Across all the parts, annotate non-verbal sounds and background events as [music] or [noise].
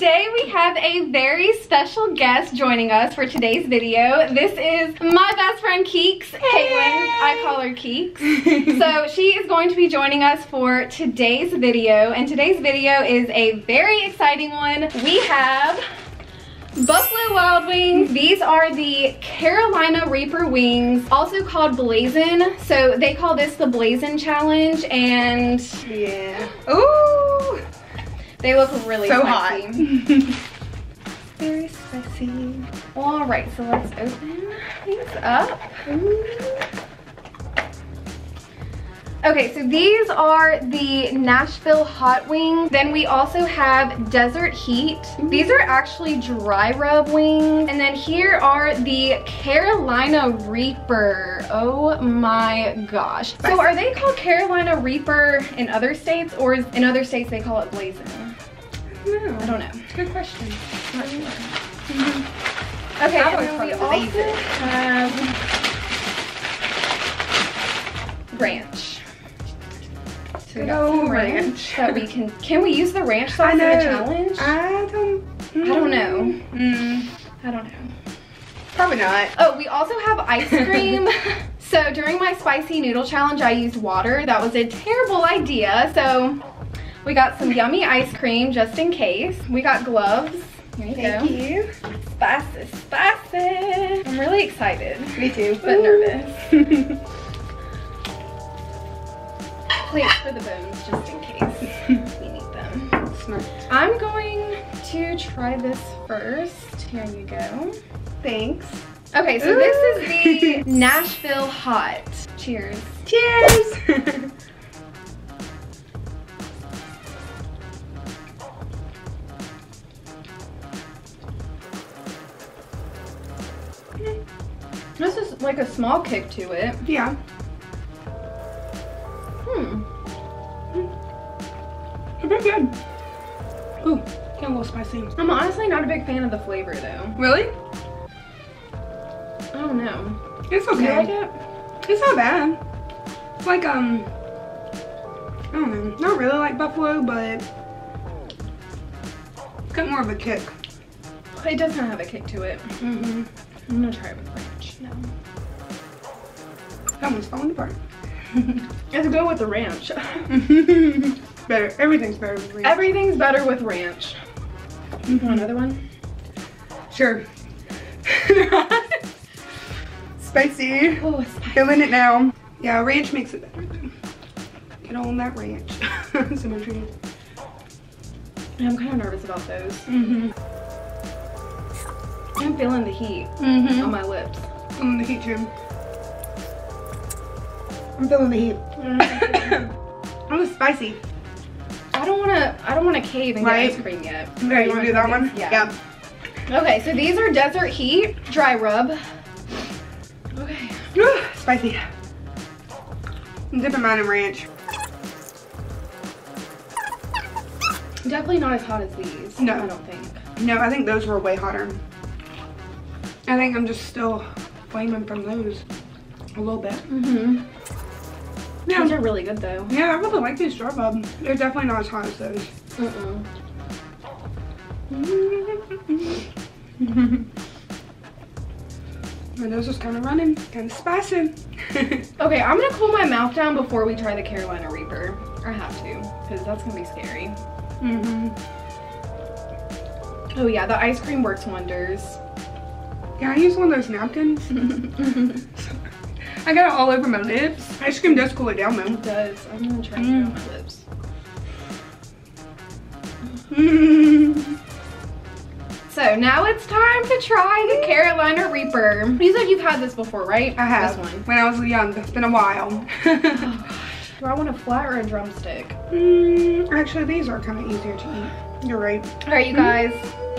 today we have a very special guest joining us for today's video. This is my best friend Keeks, Caitlin. I call her Keeks. so she is going to be joining us for today's video and today's video is a very exciting one. We have Buffalo Wild Wings. These are the Carolina Reaper wings, also called Blazin. So they call this the Blazin Challenge and yeah. Ooh! They look really so spicy. hot. [laughs] Very spicy. All right, so let's open these up. Okay, so these are the Nashville hot wings. Then we also have Desert Heat. These are actually dry rub wings. And then here are the Carolina Reaper. Oh my gosh. So are they called Carolina Reaper in other states or is- in other states they call it Blazing? No. I don't know. Good question. Mm-hmm. Okay, I've and always then we also have ranch. So we got oh, some ranch ranch. that we can, can we use the ranch sauce in the challenge? I don't. I don't know. Mm, hmm. I don't know. probably not. Oh, we also have ice [laughs] cream. so during my spicy noodle challenge, I used water. That was a terrible idea. So we got some yummy ice cream just in case. We got gloves. Here you Thank go. you. Spicy, spicy. I'm really excited. Me too. But nervous. [laughs] Plates for the bones just in case we need them. Smart. I'm going to try this first. Here you go. Thanks. Okay, so this is the [laughs] Nashville Hot. Cheers. Cheers. [laughs] like a small kick to it. yeah. Hmm. They're pretty good. Ooh, get a little spicy. I'm honestly not a big fan of the flavor though. Really? I don't know. It's okay. like it? It's not bad. It's like um, I don't know, not really like buffalo, but it's got more of a kick. It does of have a kick to it. Mm-hmm. I'm gonna try it with ranch. No. That one's falling apart. Let's go with the ranch. [laughs] better. Everything's better with ranch. Everything's better with ranch. You want another one? Sure. [laughs] Spicy. Oh, spicy. Feeling it now. Yeah, ranch makes it better. Get on that ranch. [laughs] Symmetry. I'm kind of nervous about those. Mm-hmm. I'm feeling the heat Mm-hmm. on my lips. Feeling the heat, Jim. I'm feeling the heat. [laughs] oh, it's spicy. I don't want to. I don't want to cave and Right. get ice cream yet. Okay, you want to do that one? Yeah. Okay, so these are Desert Heat dry rub. Okay. Whew, spicy. I'm dipping mine in ranch. Definitely not as hot as these. No. I don't think. No, I think those were way hotter. I think I'm just still flaming from those a little bit. Mm-hmm. Yeah. These are really good though. Yeah, I really like these dry rub. They're definitely not as hot as those. Mm-mm. My nose is kind of running, kind of spicy. [laughs] Okay, I'm gonna cool my mouth down before we try the Carolina Reaper. I have to, because that's gonna be scary. mm-hmm. Oh yeah, the ice cream works wonders. Yeah, I use one of those napkins. [laughs] I got it all over my lips. Ice cream does cool it down though. It does. I'm gonna try to Mm. it on my lips. [laughs] So now it's time to try the Carolina Reaper. You said you've had this before, right? I have. This one. When I was young, it's been a while. [laughs] Do I want a flat or a drumstick? Mm, actually, these are kind of easier to eat. You're right. All right, you guys.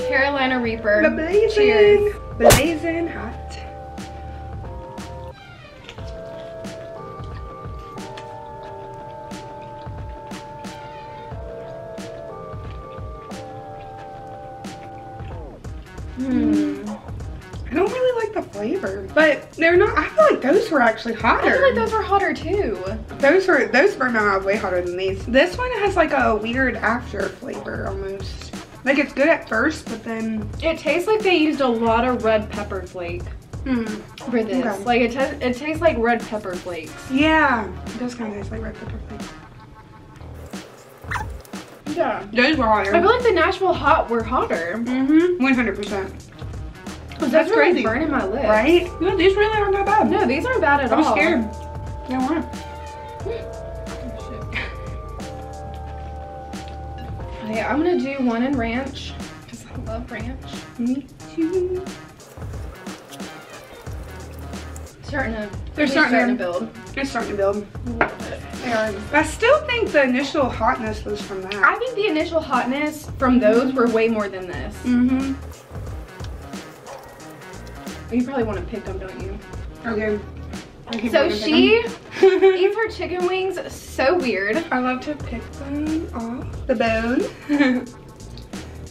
Carolina Reaper. The blazing, Cheers. blazing hot. They're not. I feel like those were actually hotter. I feel like those were hotter too. Those were those burned my mouth way hotter than these. This one has like a weird after flavor almost. Like it's good at first, but then. It tastes like they used a lot of red pepper flake Mm. for this. Okay. Like it, it tastes like red pepper flakes. Yeah, it does kind of taste like red pepper flakes. Yeah. Those were hotter. I feel like the Nashville hot were hotter. Mm-hmm. 100%. That's, That's really crazy. burning my lips. Right? No, these really aren't that bad. No, these aren't bad at I was all. I'm scared. Yeah, why? Okay, I'm gonna do one in ranch because I love ranch. Me too. Starting to, They're starting starting to- build. It's starting to build. They are. I still think the initial hotness was from that. I think the initial hotness from those were way more than this. Mm-hmm. You probably want to pick them, don't you? Okay. So she eats her chicken wings so weird. I love to pick them off the bone [laughs]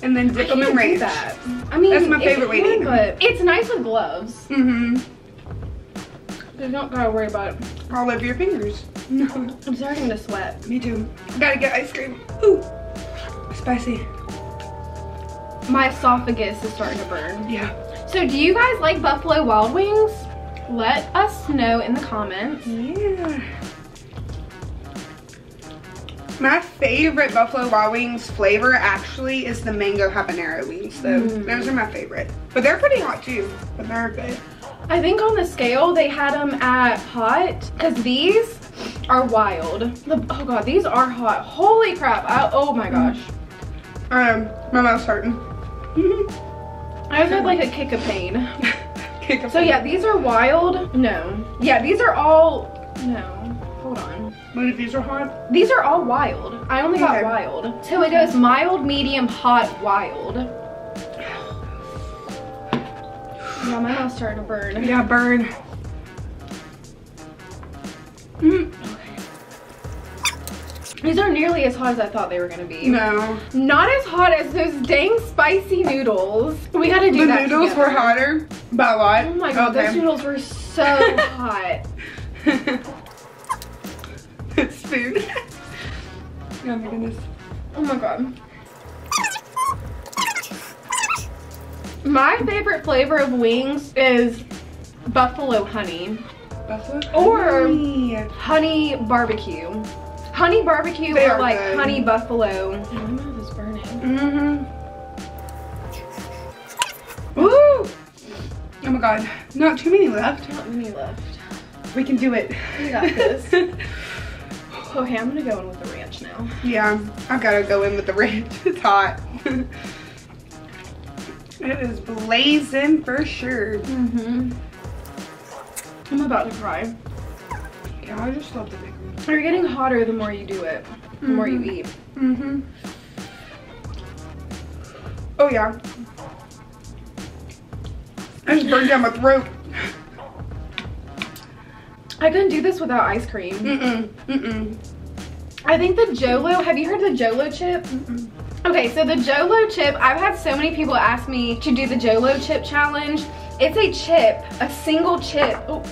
and then dip I them in ranch. that. I mean, That's my favorite way to eat. But it's nice with gloves. Mm-hmm. You don't gotta worry about it. All over your fingers. No. I'm starting to sweat. Me too. Gotta get ice cream. Ooh. Spicy. My esophagus is starting to burn. Yeah. So do you guys like Buffalo Wild Wings? Let us know in the comments. Yeah. My favorite Buffalo Wild Wings flavor actually is the mango habanero wings. So Mm. those are my favorite. But they're pretty hot too. But they're good. I think on the scale they had them at hot because these are wild. The- oh god, these are hot. Holy crap. I, oh my gosh. Um, my mouth's hurting. [laughs] I was had like a kick of pain. [laughs] Kick a So yeah, these are wild. No. Yeah, these are all, no. Hold on. What if these are hot? These are all wild. I only got wild. So it goes mild, medium, hot, wild. Yeah, my mouth's starting to burn. Yeah, burn. Mm. These are nearly as hot as I thought they were gonna be. No. Not as hot as those dang spicy noodles. We gotta do the that noodles were hotter by a lot. Oh my god, those noodles were so [laughs] hot. it's food. oh my goodness. Oh my god. My favorite flavor of wings is buffalo honey. Buffalo Or- honey. Honey barbecue. Honey barbecue They or like good. honey buffalo. My mouth is burning. Mm-hmm. Woo! Oh my god. Not too many left. Not many left. We can do it. We got this. [laughs] Okay, I'm gonna go in with the ranch now. yeah, I've got to go in with the ranch. [laughs] It's hot. it is blazing for sure. Mm-hmm. I'm about to cry. Yeah, I just love the big. You're getting hotter the more you do it, the more you Mhm. eat. Mm-hmm. Oh yeah. I just burned down my throat. I couldn't do this without ice cream. Mm-mm. Mm-mm. I think the Jolo, have you heard of the Jolo chip? Mm-mm. Okay, so the Jolo chip, I've had so many people ask me to do the Jolo chip challenge. It's a chip, a single chip, oh,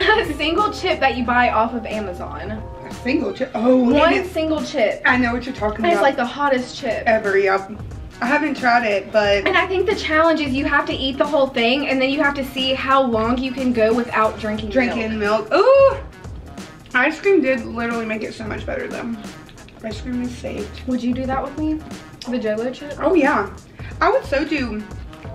a [laughs] single chip that you buy off of Amazon. A single chip. Oh, One single chip. I know what you're talking about. it's like the hottest chip. ever. Yep. I haven't tried it, but And I think the challenge is you have to eat the whole thing and then you have to see how long you can go without drinking drinking milk. milk. Ooh. Ice cream did literally make it so much better though. Ice cream is saved. Would you do that with me? The Jolo chip? Oh yeah. I would so do.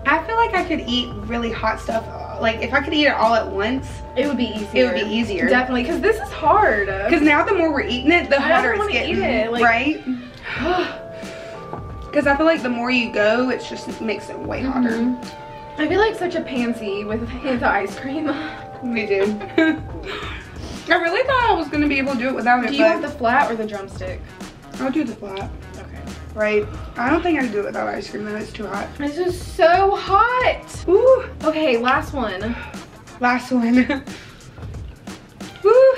I feel like I could eat really hot stuff. Like if I could eat it all at once, It would be easier. it would be easier. Definitely, because this is hard. Because now the more we're eating it, the I hotter it's getting. eat it, like- right? [sighs] Because I feel like the more you go, it just makes it way hotter. Mhm. I feel like such a pansy with the ice cream. [laughs] We do. [laughs] I really thought I was gonna be able to do it without it, Do you want the flat or the drumstick? I'll do the flat. Right. I don't think I can do it without ice cream though. It's too hot. This is so hot. Ooh. Okay, last one. Last one. [laughs] Woo.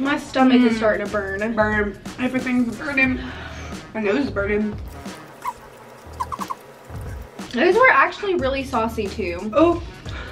My stomach is Mm. starting to burn. Burn. Everything's burning. My nose is burning. Those were actually really saucy too. Oh.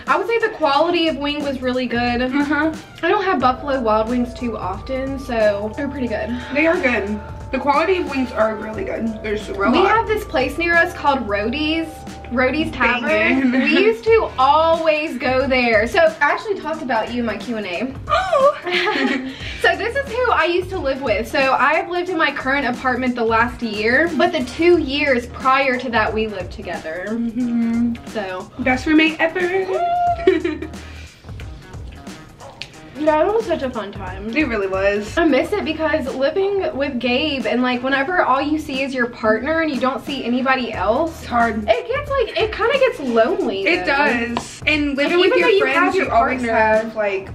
I would say the quality of wing was really good. Uh huh. I don't have Buffalo Wild Wings too often, so they're pretty good. They are good. The quality of wings are really good. They're super We hot. have this place near us called Rhodey's. Rhodey's Tavern. We [laughs] used to always go there. So I actually talked about you in my Q&A. Oh. [laughs] [laughs] so this is who I used to live with. So I've lived in my current apartment the last year, but the two years prior to that we lived together. Mhm. So Best roommate ever. Yeah, it was such a fun time. it really was. I miss it because living with Gabe and like whenever all you see is your partner and you don't see anybody else, It's hard. it gets like, it kind of gets lonely. It though. does. And living Like, with your you friends, you, your always partner- have like,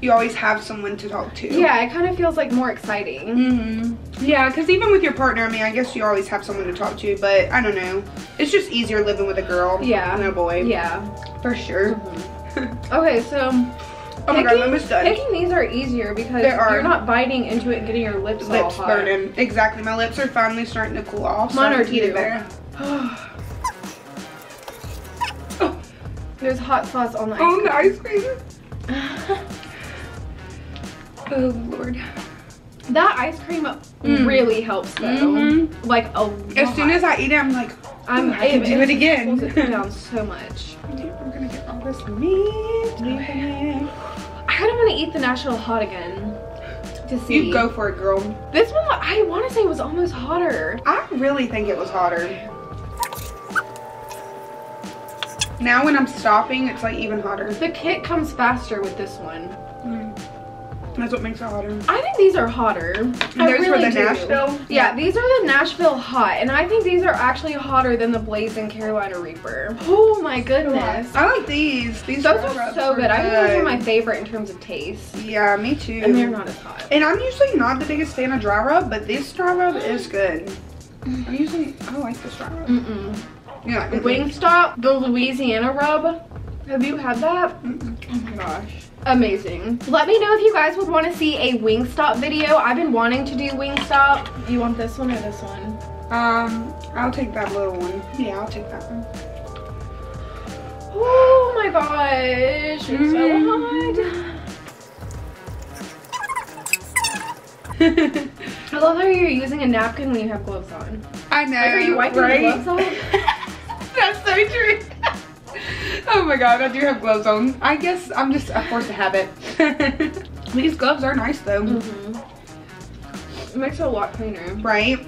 you always have someone to talk to. Yeah, it kind of feels like more exciting. hmm Yeah, because even with your partner, I mean, I guess you always have someone to talk to, but I don't know. It's just easier living with a girl Yeah. than a boy. Yeah. For sure. Okay, so Oh my god, I'm almost done. picking these are easier because are. you're not biting into it and getting your lips, all lips hot. burning. Exactly. My lips are finally starting to cool off. so Mine I are too. better. [sighs] oh, There's hot sauce on the ice on the ice cream. cream. [laughs] Oh lord. that ice cream Mm. really helps though. Mhm. Like a As soon as I eat it, I'm like, I'm, "Ooh, I can do it again." pulls it down [laughs] so much. We're gonna get all this meat. I kind of want to eat the Nashville hot again to see. You go for it, girl. This one, I want to say was almost hotter. I really think it was hotter. Now when I'm stopping, it's like even hotter. The kick comes faster with this one. That's what makes it hotter. I think these are hotter. I Those were the do. Nashville? Yeah, these are the Nashville hot, and I think these are actually hotter than the Blazing Carolina Reaper. Oh my goodness. I like these. These Those are so good. I think these are my favorite in terms of taste. Yeah, me too. And they're not as hot. And I'm usually not the biggest fan of dry rub, but this dry rub is good. I usually I like this dry rub. Mm-mm. Yeah. mm-mm. Wingstop, the Louisiana rub. Have you had that? Mm-mm. Oh my gosh. Amazing. Let me know if you guys would want to see a Wingstop video. I've been wanting to do Wingstop. Do you want this one or this one? Um, I'll take that little one. Yeah, I'll take that one. Oh my gosh, it's so hot. [laughs] I love how you're using a napkin when you have gloves on. I know. Like, are you wiping right? your gloves off? [laughs] That's so true. Oh my god, I do have gloves on. I guess I'm just a force of habit. [laughs] These gloves are nice though. Mhm. It makes it a lot cleaner. Right?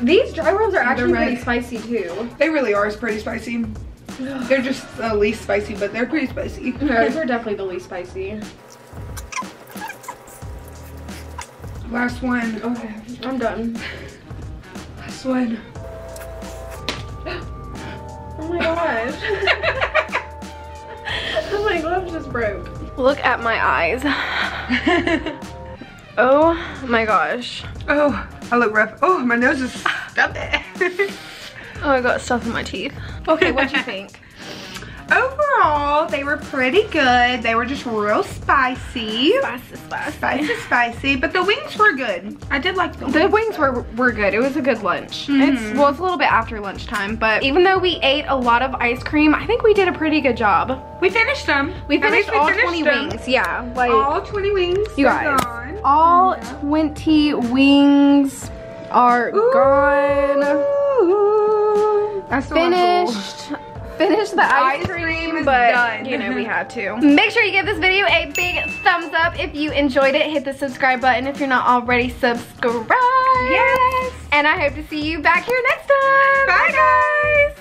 These dry rubs are actually pretty spicy too. They really are it's pretty spicy. [sighs] They're just the least spicy, but they're pretty spicy. [laughs] No, these are definitely the least spicy. Last one. Okay, I'm done. Last one. [gasps] Oh my gosh. [laughs] oh my gloves just broke. Look at my eyes. [laughs] Oh my gosh. oh, I look rough. Oh, my nose is [laughs] stuffed. Oh, I got stuff in my teeth. Okay, what'd you think? Overall, they were pretty good. They were just real spicy. Spicy, spicy. Spicy, spicy, but the wings were good. I did like the, The wings were were good. It was a good lunch. Mhm. It's well, it's a little bit after lunchtime, but even though we ate a lot of ice cream, I think we did a pretty good job. We finished them. We finished we all finished 20 them. wings. Yeah, like All 20 wings. You are guys. gone. all Yeah. 20 wings are gone. Ooh. Still want gold. Finished. Finished the ice, Ice cream is but done. you know we had to. [laughs] Make sure you give this video a big thumbs up if you enjoyed it. Hit the subscribe button if you're not already subscribed. Yes. And I hope to see you back here next time. Bye, guys.